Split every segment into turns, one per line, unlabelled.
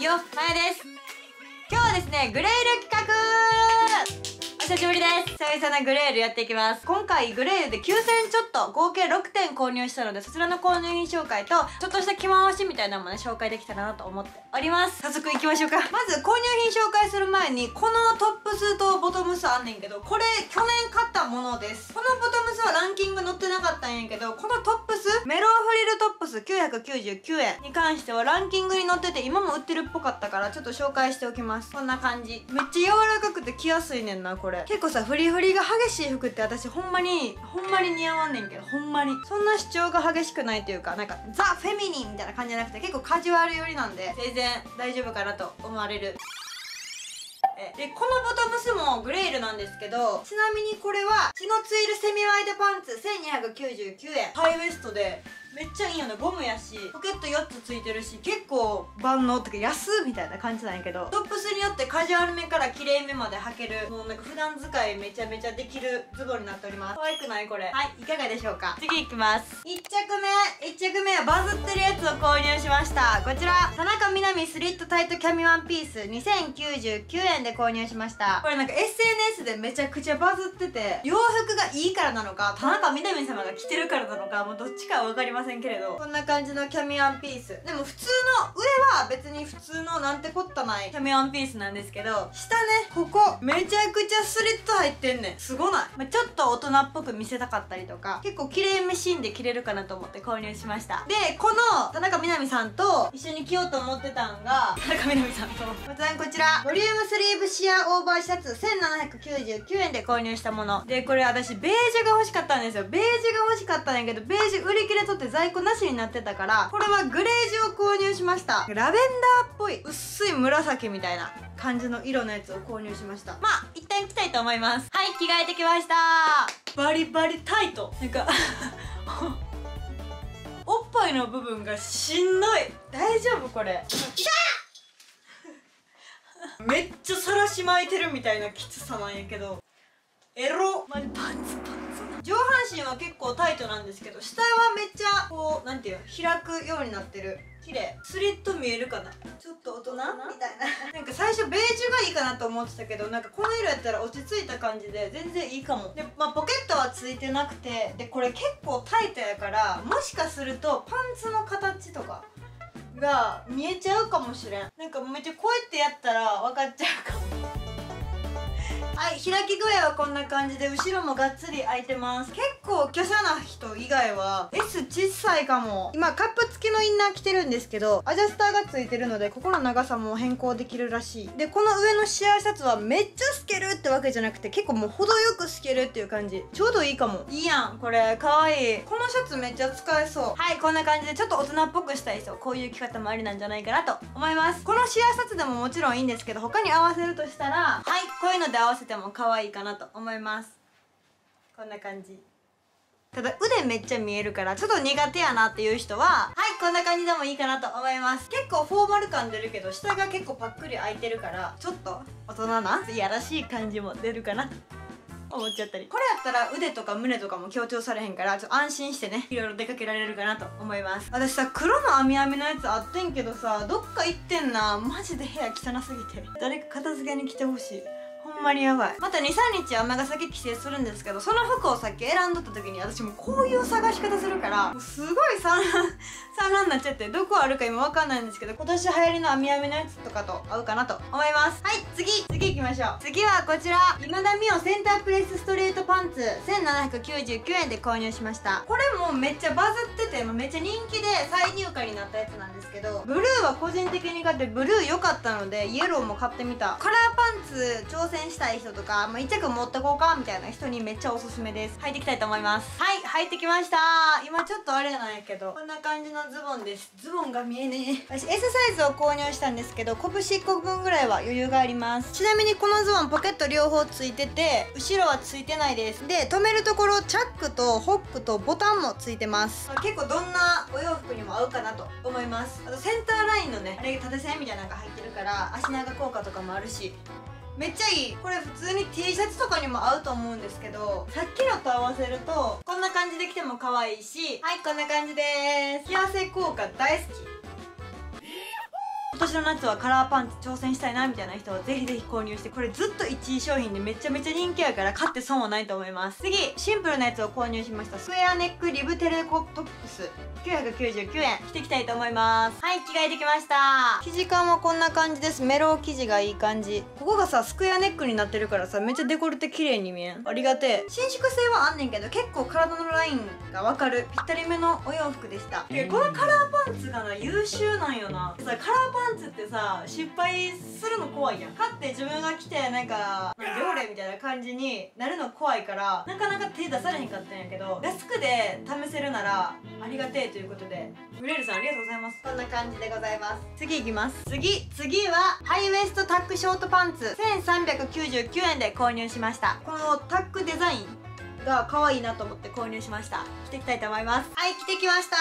よっまやです。今日はですねグレイル企画。久しぶりです。久々のグレールやっていきます。今回グレールで9000ちょっと合計6点購入したのでそちらの購入品紹介とちょっとした着回しみたいなのもね紹介できたらなと思っております。早速行きましょうか。まず購入品紹介する前にこのトップスとボトムスあんねんけどこれ去年買ったものです。このボトムスはランキング載ってなかったんやけどこのトップスメロフリルトップス999円に関してはランキングに載ってて今も売ってるっぽかったからちょっと紹介しておきます。こんな感じ。めっちゃ柔らかくて着やすいねんなこれ結構さフリフリが激しい服って私ほんまにほんまに似合わんねんけどほんまに。そんな主張が激しくないというかなんかザ・フェミニンみたいな感じじゃなくて結構カジュアル寄りなんで全然大丈夫かなと思われる。でこのボトムスもグレールなんですけどちなみにこれは血のついるセミワイドパンツ1299円ハイウエストでめっちゃいいよね。ゴムやしポケット4つついてるし結構万能ってか安みたいな感じなんやけどトップスによってカジュアルめから綺麗めまで履けるもうなんか普段使いめちゃめちゃできるズボンになっております。可愛くないこれ。はいいかがでしょうか？次いきます。1着目。1着目はバズってるやつを購入しました。こちら。田中みな実スリットタイトキャミワンピース。2099円で購入しました。これなんか SNS でめちゃくちゃバズってて洋服がいいからなのか田中みな実様が着てるからなのかもうどっちかは分かりませんせんけれど。こんな感じのキャミワンピース。でも普通の上は別に普通のなんてこったないキャミワンピースなんですけど。下ねここめちゃくちゃスリット入ってんねん。すごない、まあ、ちょっと大人っぽく見せたかったりとか。結構綺麗めシーンで着れるかなと思って購入しました。でこの田中みな実さんと一緒に着ようと思ってたんが田中みな実さんと。こちらこちら。ボリュームスリーブシアオーバーシャツ1799円で購入したもの。でこれ私ベージュが欲しかったんですよ。ベージュが欲しかったんやけどベージュ売り切れとって在庫なしになってたからこれはグレージュを購入しました。ラベンダーっぽい薄い紫みたいな感じの色のやつを購入しました。まあ一旦着たいと思います。はい着替えてきました。バリバリタイト。なんか おっぱいの部分がしんどい。大丈夫これ。めっちゃさらし巻いてるみたいなきつさなんやけど。エロ。マジパンツ身は結構タイトなんですけど下はめっちゃこうなんていう開くようになってる。綺麗。スリット見えるかな。ちょっと大人？みたいな。なんか最初ベージュがいいかなと思ってたけどなんかこの色やったら落ち着いた感じで全然いいかも。でまあポケットはついてなくてでこれ結構タイトやからもしかするとパンツの形とかが見えちゃうかもしれん。なんかめっちゃこうやってやったら分かっちゃうかも。はい開き具合はこんな感じで後ろもがっつり開いてます。結構華奢な人以外は S 小さいかも。今カップ付きのインナー着てるんですけどアジャスターがついてるのでここの長さも変更できるらしい。でこの上のシアーシャツはめっちゃ透けるってわけじゃなくて結構もう程よく透けるっていう感じ。ちょうどいいかも。いいやんこれ。かわいい。このシャツめっちゃ使えそう。はいこんな感じでちょっと大人っぽくしたい人。こういう着方もありなんじゃないかなと思います。このシアーシャツでももちろんいいんですけど他に合わせるとしたらはいこういうので合わせても可愛いかなと思います。こんな感じ。ただ腕めっちゃ見えるからちょっと苦手やなっていう人ははいこんな感じでもいいかなと思います。結構フォーマル感出るけど下が結構パックリ開いてるからちょっと大人ないやらしい感じも出るかな。思っちゃったり。これやったら腕とか胸とかも強調されへんからちょっと安心してねいろいろ出かけられるかなと思います。私さ黒の網網のやつあってんけどさどっか行ってんな。マジで部屋汚すぎて。誰か片付けに来てほしい。んまにやばい。また23日尼崎帰省するんですけどその服をさっき選んどった時に私もこういう探し方するからもうすごい産卵産卵になっちゃってどこあるか今わかんないんですけど今年流行りの網網のやつとかと合うかなと思います。はい次次行きましょう。次はこちら。今田美桜センタープレスストレートパンツ。1799円で購入しました。これもめっちゃバズっててめっちゃ人気で再入荷になったやつなんですけどブルーは個人的に買ってブルー良かったのでイエローも買ってみた。カラーパンツ挑戦したい人とか、まあ、1着持ってこうかみたいな人にめっちゃおすすめです。履いていきたいと思います。はい履いてきました。今ちょっとあれなんやけどこんな感じのズボンです。ズボンが見えねえ。私 S サイズを購入したんですけど拳1個分ぐらいは余裕があります。ちなみにこのズボンポケット両方ついてて後ろはついてないです。で止めるところチャックとホックとボタンもついてます。結構どんなお洋服にも合うかなと思います。あとセンターラインのねあれ縦線みたいなのが入ってるから足長効果とかもあるしめっちゃいい。これ普通に T シャツとかにも合うと思うんですけどさっきのと合わせるとこんな感じで着ても可愛いしはいこんな感じです。着合わせ効果大好き。今年の夏はカラーパンツ挑戦したいなみたいな人はぜひぜひ購入してこれずっと1位商品でめちゃめちゃ人気やから買って損はないと思います。次シンプルなやつを購入しましたスクエアネックリブテレコトップス。999円。着ていきたいと思います。はい着替えてきました。生地感はこんな感じです。メロー生地がいい感じ。ここがさスクエアネックになってるからさめっちゃデコルテ綺麗に見えん。ありがてえ。伸縮性はあんねんけど結構体のラインがわかる。ぴったりめのお洋服でした。このカラーパンツがな優秀なんよな。さカラーパンツってさ失敗するの怖いやん。買って自分が着てなんか料理みたいな感じになるの怖いからなかなか手出されへんかったんやけど安くで試せるならありがてえということで。グレールさんありがとうございます。こんな感じでございます。次いきます。次次はハイウエストタックショートパンツ。1399円で購入しました。このタックデザインが可愛いなと思って購入しました。着ていきたいと思います。はい着てきました。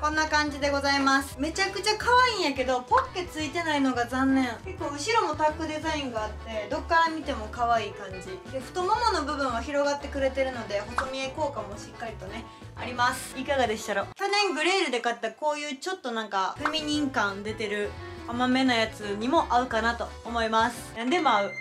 こんな感じでございます。めちゃくちゃ可愛いんやけどポッケついてないのが残念。結構後ろもタックデザインがあってどっから見ても可愛い感じ。で太ももの部分は広がってくれてるので細見え効果もしっかりとねあります。いかがでしたろ？去年グレールで買ったこういうちょっとなんかフェミニン感出てる甘めなやつにも合うかなと思います。何でも合う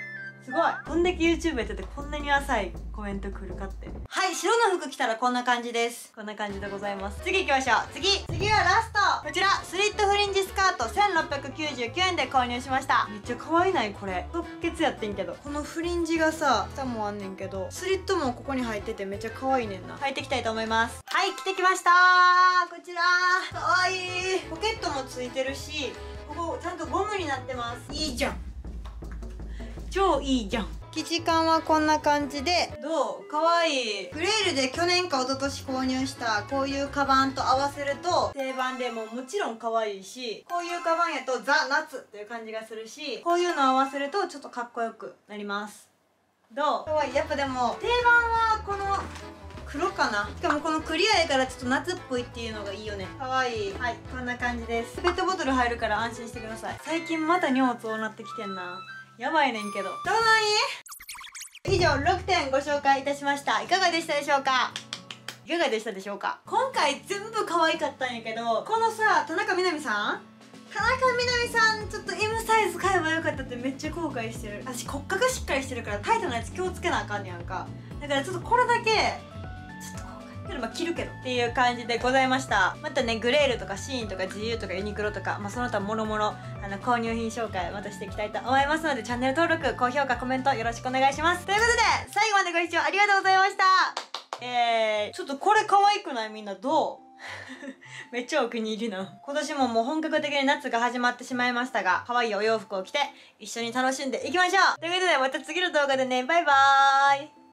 すごい。こんだけ YouTube やっててこんなに浅いコメント来るかって。はい白の服着たらこんな感じです。こんな感じでございます。次行きましょう。次次はラスト。こちらスリットフリンジスカート。1699円で購入しました。めっちゃ可愛いないこれ。即決やってんけど。このフリンジがさ下もあんねんけどスリットもここに入っててめっちゃ可愛いねんな。履いていきたいと思います。はい着てきました。こちら。可愛い。ポケットもついてるしここちゃんとゴムになってます。いいじゃん超いいじゃん。生地感はこんな感じで。どう？かわい。いグレールで去年か一昨年購入したこういうカバンと合わせると定番でももちろん可愛いしこういうカバンやとザ・夏っていう感じがするしこういうの合わせるとちょっとかっこよくなります。どう？かわい。いやっぱでも定番はこの黒かな？しかもこのクリアやからちょっと夏っぽいっていうのがいいよね。かわいい。はいこんな感じです。ペットボトル入るから安心してください。最近また荷物多なってきてんなやばいねんけど。どうなん以上6点ご紹介いたしました。いかがでしたでしょうか？いかがでしたでしょうか？今回全部可愛かったんやけどこのさ田中みな実さん？田中みな実さんちょっと M サイズ買えばよかったってめっちゃ後悔してる。私骨格しっかりしてるからタイトなやつ気をつけなあかんねやんか。だからちょっとこれだけけどまあ着るけどっていう感じでございました。またねグレールとかシーンとか GU とかユニクロとか、まあ、その他もろもろあの購入品紹介またしていきたいと思いますのでチャンネル登録高評価コメントよろしくお願いします。ということで最後までご視聴ありがとうございました。えー、ちょっとこれ可愛くない？みんなどう？めっちゃお気に入りな今年ももう本格的に夏が始まってしまいましたが可愛いお洋服を着て一緒に楽しんでいきましょう。ということでまた次の動画でね。バイバーイ